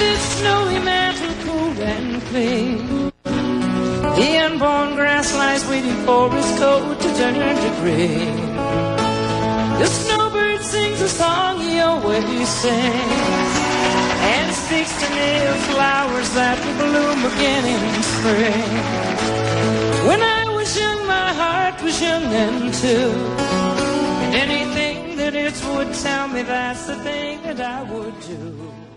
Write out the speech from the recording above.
This snowy mantle cold and clean. The unborn grass lies waiting for its coat to turn to green. The snowbird sings a song he always sings and speaks to me of flowers that will bloom again in spring. When I was young, my heart was young then too. And anything that it would tell me, that's the thing that I would do.